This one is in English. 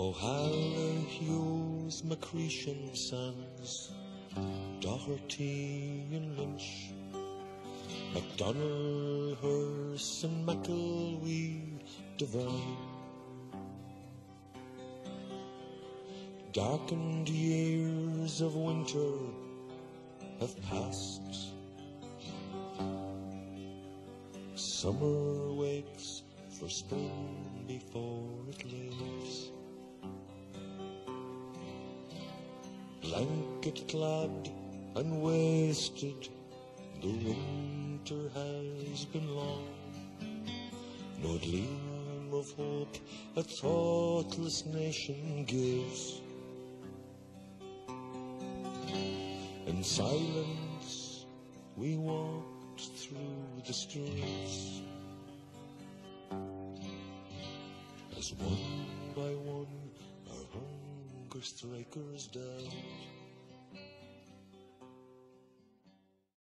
O'Hara, Hughes, McCreesh, Sands, Doherty and Lynch, McDonnell, Hurson and McElwee, Devine. Darkened years of winter have passed. Summer waits for spring before it leaves. Blanket clad and wasted, the winter has been long. No gleam of hope a thoughtless nation gives. In silence we walked through the streets As one by one our hunger strikers died